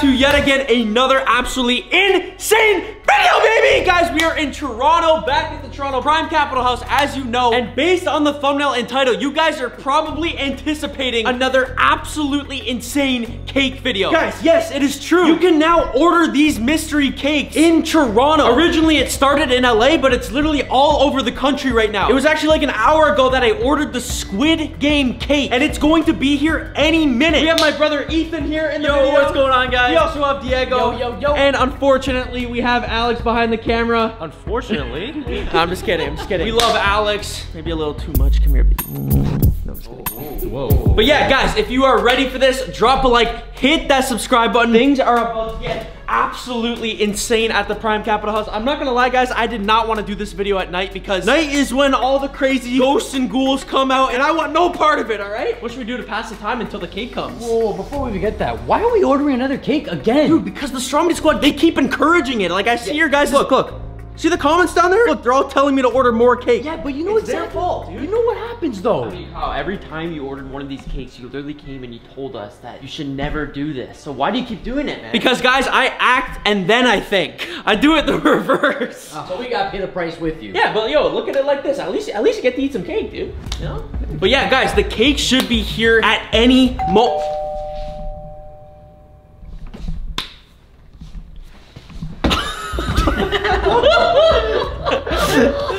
to yet again another absolutely insane video, baby! Guys, we are in Toronto, back Toronto Prime Capital House, as you know. And based on the thumbnail and title, you guys are probably anticipating another absolutely insane cake video. Guys, yes, it is true. You can now order these mystery cakes in Toronto. Originally, it started in LA, but it's literally all over the country right now. It was actually like an hour ago that I ordered the Squid Game cake, and it's going to be here any minute. We have my brother Ethan here in the Yo, video. what's going on, guys? We also have Diego. Yo, yo, yo. And unfortunately, we have Alex behind the camera. Unfortunately. I'm just kidding. I'm just kidding. We love Alex. Maybe a little too much. Come here, baby. No, I'm just kidding. Whoa. But yeah, guys, if you are ready for this, drop a like, hit that subscribe button. Things are about to get absolutely insane at the Prime Capital House. I'm not gonna lie, guys, I did not want to do this video at night because night is when all the crazy ghosts and ghouls come out, and I want no part of it, all right? What should we do to pass the time until the cake comes? Whoa, before we get that, why are we ordering another cake again? Dude, because the Stromedy Squad, they keep encouraging it. Like, I see your guys, look, look. See the comments down there? Look, they're all telling me to order more cake. yeah, but you know It's their exactly. fault, dude. You know what happens though. I mean, how every time you ordered one of these cakes, you literally came and you told us that you should never do this. So why do you keep doing it, man? Because guys, I act and then I think. I do it the reverse. Uh, so we gotta pay the price with you. Yeah, but yo, look at it like this. At least, at least you get to eat some cake, dude. You know? But yeah, guys, the cake should be here at any mo.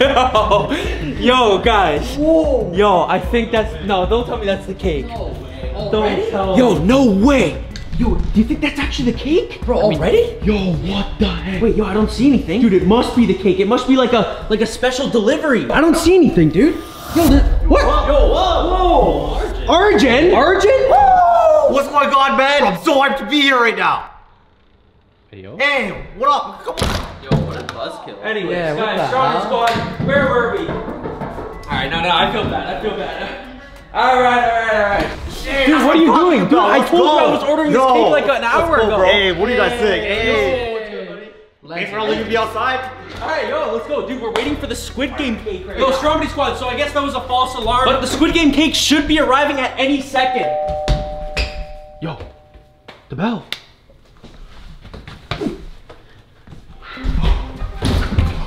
Yo, yo, guys. Whoa. Yo, I think that's no. Don't tell me that's the cake. Don't tell. Yo, no way. Yo, do you think that's actually the cake? Bro, already? Yo, what the heck? Wait, yo, I don't see anything. Dude, it must be the cake. It must be like a like a special delivery. I don't see anything, dude. Yo, the, what? Yo, whoa, whoa. Arjun? Arjun? What's going on, man? I'm so hyped to be here right now. Hey, yo. Hey, what up? Come. Yo, what a buzzkill. Anyways, Yeah, guys, the Strong hell? Squad, where were we? Alright, no, no, I feel bad. I feel bad. Alright, alright, alright. Dude, what are you doing? Dude, I told you I was ordering this cake like an hour ago. Hey, what do you guys think? Hey. Let's Thanks for letting me be outside. Alright, yo, let's go. Dude, we're waiting for the Squid Game cake right Yo, Stromedy Squad, so I guess that was a false alarm. But the Squid Game cake should be arriving at any second. Yo, the bell.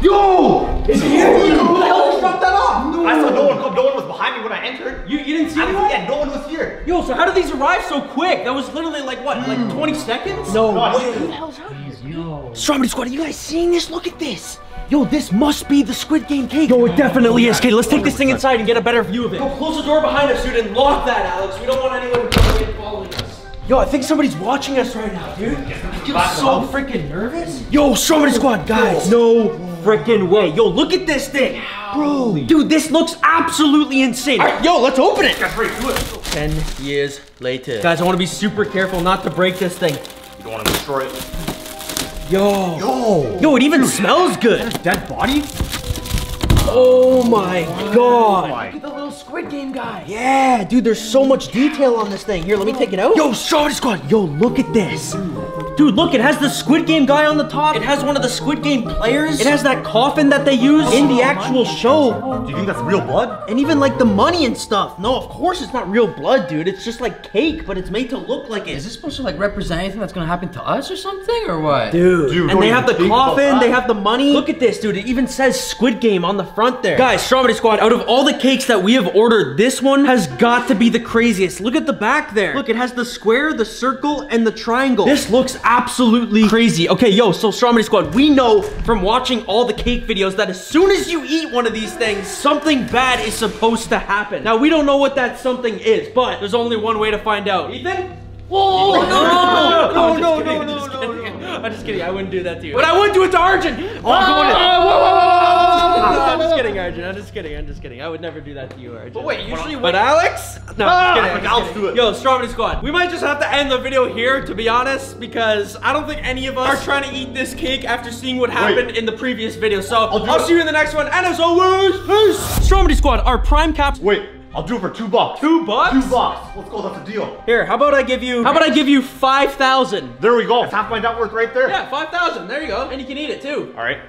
Yo! It's here. Who the hell just dropped that off? No. I saw no one come. No one was behind me when I entered. You, you didn't see I anyone? yeah, no one was here. Yo, so how did these arrive so quick? That was literally like what, like hmm. 20 seconds? No No, way. who the hell's happening? Yo. Stromedy Squad, are you guys seeing this? Look at this. Yo, this must be the Squid Game cake. Yo, it definitely is. Okay, let's take this thing inside and get a better view of it. Go close the door behind us, dude, and lock that, Alex. We don't want anyone coming in following us. Yo, I think somebody's watching us right now, dude. I feel so freaking nervous. Yo, Stromedy Squad, guys. No freaking way. Yo, look at this thing. Bro. Dude, this looks absolutely insane. All right, yo, let's open it. Guys, ready? Do it. 10 years later. Guys, I want to be super careful not to break this thing. You don't want to destroy it. Yo. Yo. Yo, it even smells good. Dead body? Oh my god. Look at the little Squid Game guy. Yeah, dude, there's so much detail on this thing. Here, let me take it out. Yo, Stromedy Squad. Yo, look at this. Dude, look, it has the Squid Game guy on the top. It has one of the Squid Game players. It has that coffin that they use in the oh actual show. Do you think that's real blood? And even like the money and stuff. No, of course it's not real blood, dude. It's just like cake, but it's made to look like it. Is this supposed to like represent anything that's gonna happen to us or something or what? Dude, Dude, and they have the coffin, they have the money. Look at this, dude. It even says Squid Game on the front there. Guys, Stromedy Squad, out of all the cakes that we have ordered, this one has got to be the craziest. Look at the back there. Look, it has the square, the circle, and the triangle. This looks absolutely crazy. Okay, yo, so Stromedy Squad, we know from watching all the cake videos that as soon as you eat one of these things, something bad is supposed to happen. Now, we don't know what that something is, but there's only one way to find out. Ethan? Whoa! No, no, no, no, no, no, I'm just kidding. I wouldn't do that to you. But I would do it to Arjun. Oh, I'm just kidding, Arjun. I'm just kidding. I'm just kidding. I would never do that to you, Arjun. But wait, usually But Alex? No, Ah, I'm just kidding. I'm Alex, just do it. Yo, Stromedy Squad. We might just have to end the video here, to be honest, because I don't think any of us are trying to eat this cake after seeing what happened in the previous video. So I'll, see you in the next one. And as always, peace. Stromedy Squad, our prime caps. Wait, I'll do it for two bucks. Two bucks? Two bucks. Let's go. That's a deal. Here, how about I give you? How about I give you five thousand? There we go. That's half my net worth right there. Yeah, five thousand. There you go, and you can eat it too. All right.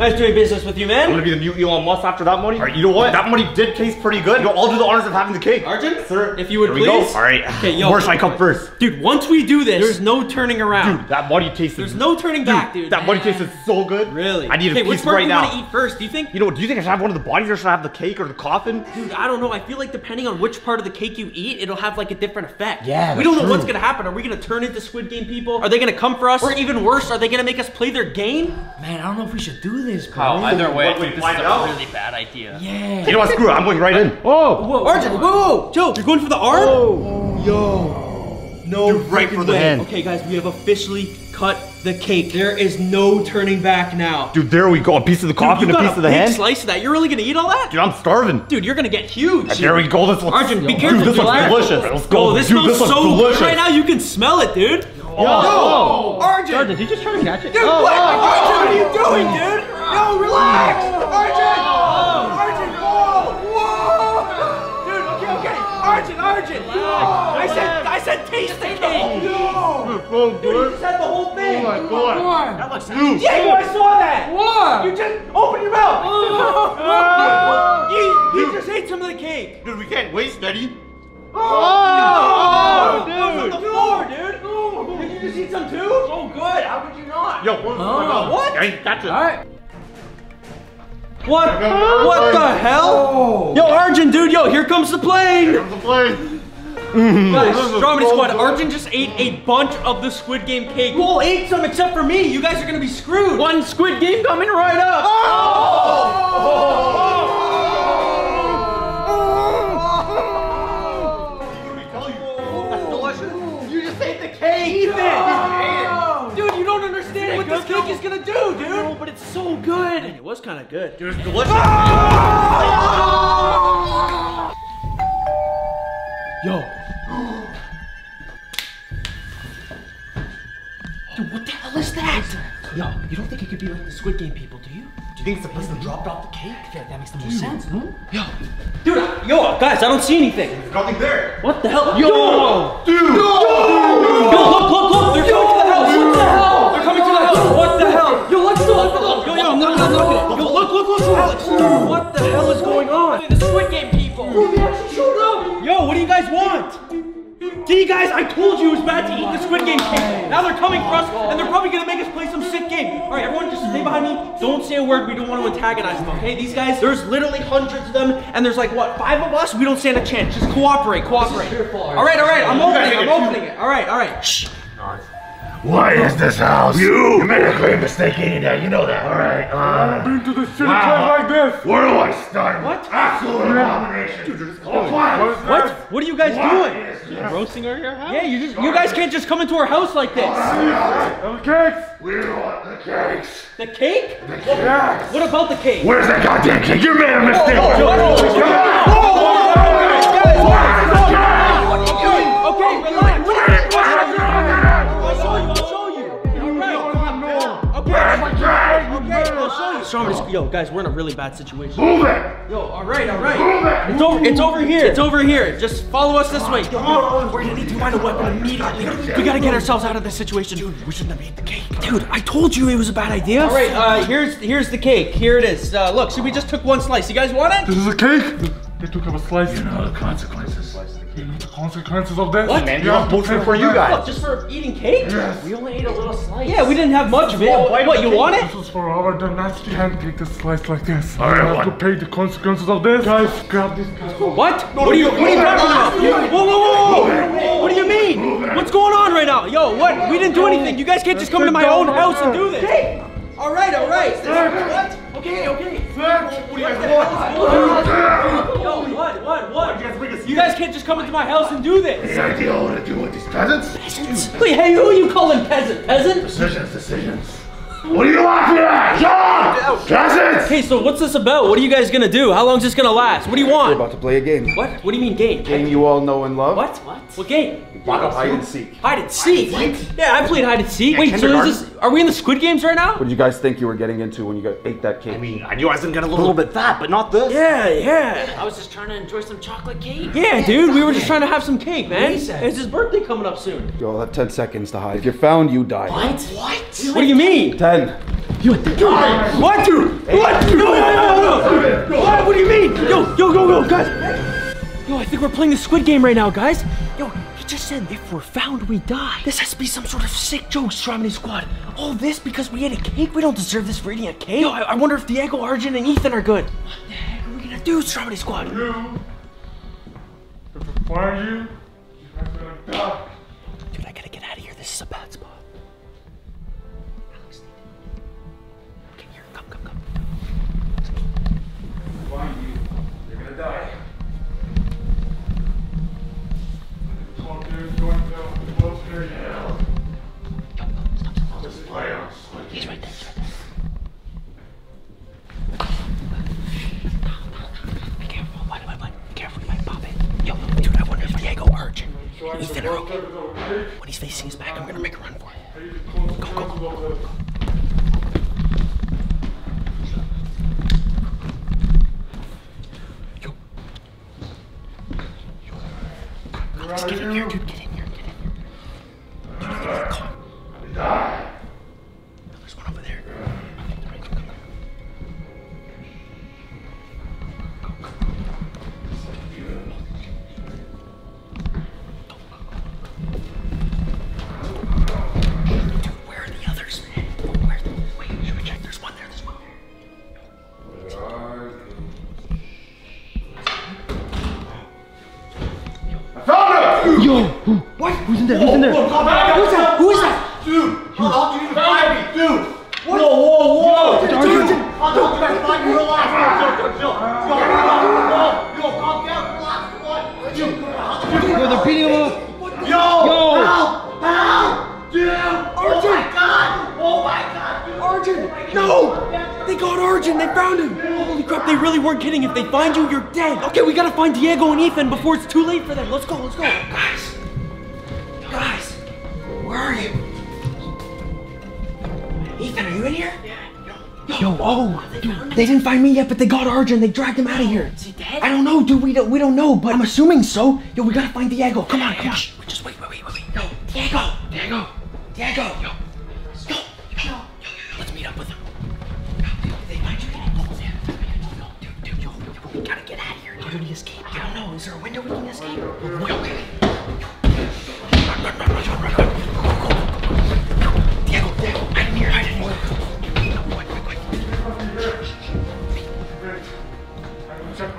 Nice doing business with you, man. I'm gonna be the new Elon Musk after that money. All right, you know what? That money did taste pretty good. You know, I'll do the honors of having the cake. Arjun, sir, if you would Here we please. go. All right. Okay, yo. Where should I come first? Dude, once we do this, there's no turning around. Dude, that money tasted. There's no turning back, dude. That money tasted so good. Really? I need a piece right okay, which piece part do you want to eat first? Do you think? You know, what, do you think I should have one of the bodies or should I have the cake or the coffin? Dude, I don't know. I feel like depending on which part of the cake you eat, it'll have like a different effect. Yeah, We don't that's know what's gonna happen. Are we gonna turn into Squid Game people? Are they gonna come for us? Or even worse, are they gonna make us play their game? Man, I don't know if we should do this, bro. Kyle, either way, I What, think wait, this is a out? really bad idea. Yeah. You know what? Screw it. I'm going right in. Oh, Whoa, Arjun, whoa, whoa, Joe, you're going for the arm? Oh. Oh. Yo, no Dude, right for the way. hand. Okay, guys, we have officially cut the cake. There is no turning back now. dude, there we go. A piece of the Dude, coffin, you a got piece of the hand. slice of that. You're really gonna eat all that? Dude, I'm starving. Dude, you're gonna get huge. There we go. This looks. Arjun, be Dude, careful. this looks relax. delicious. Let's go. Oh, this Dude, smells this so delicious. good right now. You can smell it, dude. Oh. Arjun, Arjun, did you just try to catch it? dude, oh. what? Arjun, what are you doing, dude? No, relax. Arjun, Arjun, whoa, whoa. Dude, okay, okay. Arjun, Arjun. I said, I said, taste the cake. No. So Dude, you just had the whole thing. Oh my god. That looks Yeah, you, I saw that. What? You just open your mouth. Oh. you, you just ate some of the cake. Dude, we can't waste any. Oh, oh dude. on the floor, dude. Did you just eat some too? So good. How could you not? Yo, where's my mouth? what? I ain't touch it. All right. What? What the hell? Oh. Yo, Arjun, dude, yo, here comes the plane. Comes the plane. Mm-hmm. Guys, This is Stromedy Squad. Arjun just ate a bunch of the Squid Game cake. You all ate some except for me. You guys are gonna be screwed. One Squid Game coming right up. You understand what is gonna do, dude. No, but it's so good. It was kind of good. Dude, it's delicious. Yo. Dude, what the hell is that? Yo, you don't think it could be like the Squid Game people, do you? Do you think it's the person that dropped off the cake? I feel like that makes the most sense, no? Yo. Dude, I- yo, guys, I don't see anything. There's nothing there. What the hell? Yo! Dude. Yo, look, look, look! They're coming Yo, yo, I'm looking, I'm at it. Yo, look, look, look, Alex! What the hell is going on? The Squid Game people! Yo, they actually showed up! Yo, what do you guys want? See, guys, I told you it was bad to eat the Squid Game cake. Now they're coming for us, and they're probably gonna make us play some sick game. All right, everyone, just stay behind me. Don't say a word. We don't want to antagonize them, okay? These guys, there's literally hundreds of them, and there's like what, five of us? We don't stand a chance. Just cooperate, cooperate. All right, all right. I'm opening. it, I'm opening it. All right, all right. Shh. What is this house? You! You made a great mistake eating that, you know that. Alright, uh. Been to the city Wow. like this. Where do I start? What? Absolute abomination. Oh, what? What? What are you guys doing? doing? Roasting our your house? Yeah, you just, you guys can't just come into our house like this. The cakes. We want the cakes. The cake? The Yes. What about the cake? Where's that goddamn cake? You made a mistake. Okay, relax. I'll Okay, I'll show you. Stromedy, yo, guys, we're in a really bad situation. Move it! Yo, all right, all right. Move it. It's over. It's over here. It's over here. Just follow us this way. Come on. We're gonna need to find a weapon immediately. We gotta get ourselves out of this situation. Dude, we shouldn't have ate the cake. Dude, I told you it was a bad idea. All right, uh, here's here's the cake. Here it is. Uh, look, see, we just took one slice. You guys want it? This is a cake. They took up a slice. You know the consequences. You know the consequences of this. What? Man, you're not bullshit for you guys. What, just for eating cake? Yes. We only ate a little slice. Yeah, we didn't have much of it. What, you want it? This is for our dynasty. Can't take this slice like this. I you have to pay the consequences of this. Guys, grab this. What? What are you, what are you talking about? Whoa, whoa, whoa, whoa! What do you mean? What's going on right now? Yo, what? We didn't do anything. You guys can't just come to my own house and do this. Hey! All right, all right. What? Okay, okay. What the hell is going? Yo, what, what, what? You guys can't just come into my house and do this. Any idea what to do with these peasants? peasants? Wait, hey, who are you calling peasant? Peasant? Decisions, decisions. What are you laughing at? John! Peasants! Hey, so what's this about? What are you guys gonna do? How long is this gonna last? What do you want? We're about to play a game. What? What do you mean game? Game you all know and love. What? What? What game? Hide and seek. Hide and seek. Yeah, I played hide and seek. Wait, so is this? Are we in the Squid Games right now? What did you guys think you were getting into when you got, ate that cake? I mean, I knew I was gonna get a little bit fat, but not this. Yeah, yeah. I was just trying to enjoy some chocolate cake. Yeah, dude, we were just trying to have some cake, man. It's his birthday coming up soon. you all have 10 seconds to hide. If you're found, you die. What? What? What do you mean? 10, Yo, dude. What, dude? What? No, no, no, no, no. What? What do you mean? Yo, yo, yo, yo, guys. Yo, I think we're playing the Squid Game right now, guys. Yo, he just said if we're found, we die. This has to be some sort of sick joke, Stromedy Squad. All this because we ate a cake? We don't deserve this for eating a cake. Yo, I, I wonder if Diego, Arjun, and Ethan are good. What the heck are we gonna do, Stromedy Squad? Find you, you're gonna die. Dude, I gotta get out of here. This is a bad spot. And Ethan are okay. When he's facing his back, I'm gonna make a run for it. Go, go, go. Get in here, dude. Get in here. Get Yo, they're beating him up. yo. Oh my god. Oh my god! No! They got! They found him! Holy crap, they really weren't kidding. If they find you, you're dead. Okay, we gotta find Diego and Ethan before it's too late for them. Let's go, let's go. Guys! Guys! Where are you? Ethan, are you in here? Yo, oh, dude, they didn't find me yet, but they got Arjun. They dragged him out of here. Is he dead? I don't know, dude. We don't, we don't know, but I'm assuming so. Yo, we gotta find Diego. Come on, come on. Shh, just wait, wait, wait, wait, wait. Yo, Diego, Diego, Diego. Yo, yo, yo, yo. Let's meet up with him. They find you. Dude, dude, yo, yo, we gotta get out of here. How did he escape? I don't know. Is there a window we can escape? Okay,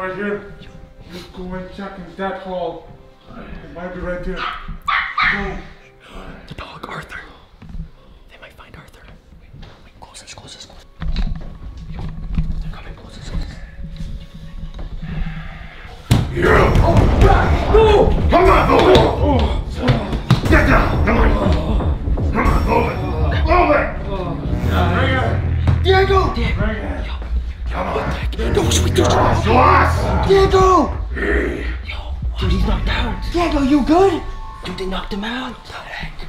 right here. Just go and check in that hall. It might be right there. Go. The dog, Arthur. They might find Arthur. Wait, wait, close this, close this, close. Yo, they're coming, close this, close this. You! No! Come on, move it! Get down! Come on! Come on, move it! Move it! Diego! Come on! No, sweet dude. Sloss! Diego! Hey! Dude, he's knocked out. Diego, you good? Dude, they knocked him out. What the heck?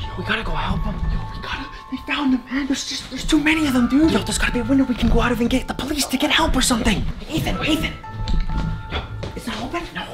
Yo, we gotta go help him. Yo, we gotta. They found him, man. There's just, there's too many of them, dude. Yo, there's gotta be a window we can go out of and get the police to get help or something. Ethan, Ethan. Yo, it's not open? No,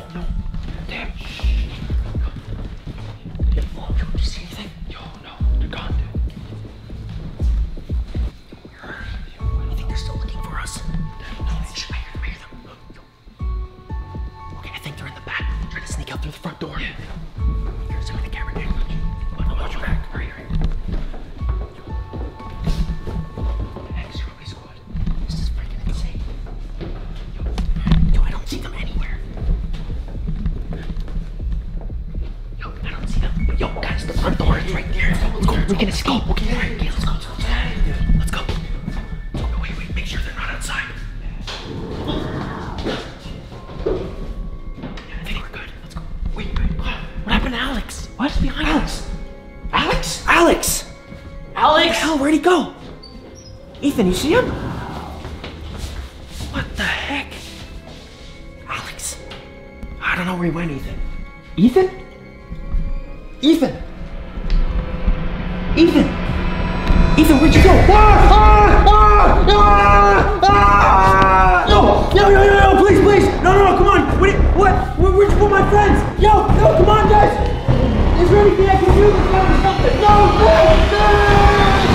the front door is right there. Let's go. We can escape. Okay, all right. Okay, let's go. Let's go. Let's go. Wait, wait. Make sure they're not outside. I think we're good. Let's go. Wait, wait. What happened to Alex? What's behind Alex? Alex? Alex! Alex! hell, where'd he go? Ethan, you see him? What the heck? Alex. I don't know where he went, Ethan. Ethan? Ethan! Ethan! Ethan, where'd you go? Ah, ah, ah, ah, ah, No, no, no, no, no, please, please! No, no, no, come on! What, what, where, where'd you put my friends? Yo, no, come on, guys! Is there anything I can do to something? No, no, no!